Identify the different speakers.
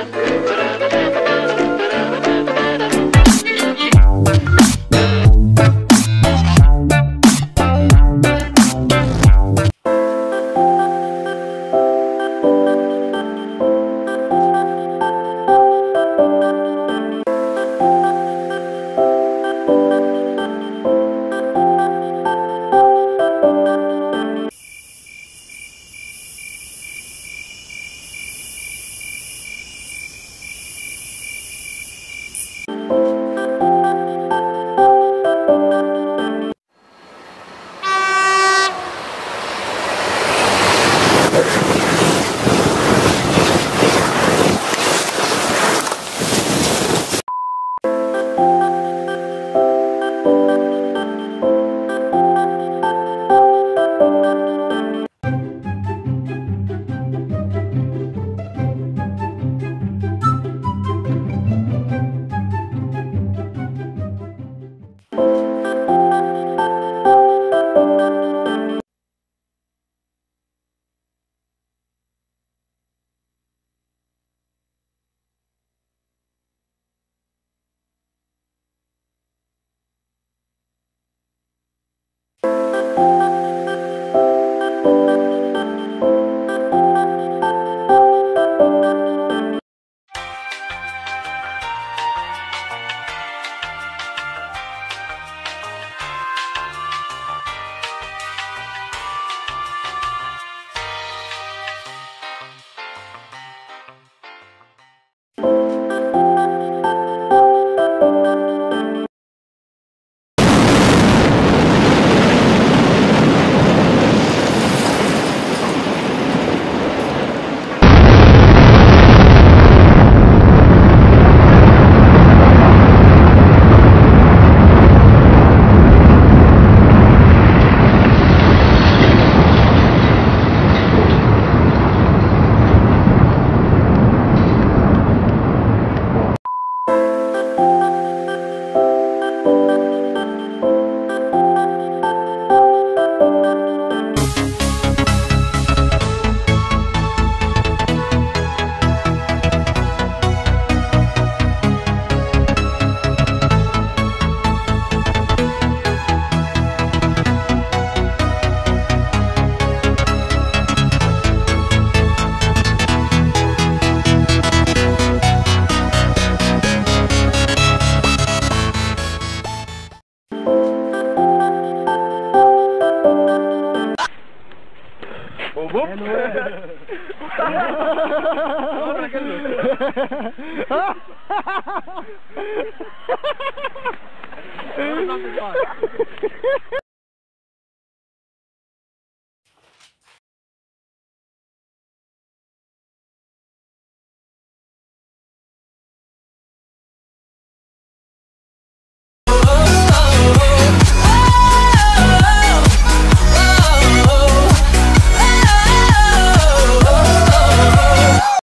Speaker 1: Música Thank you. Ano? Ano?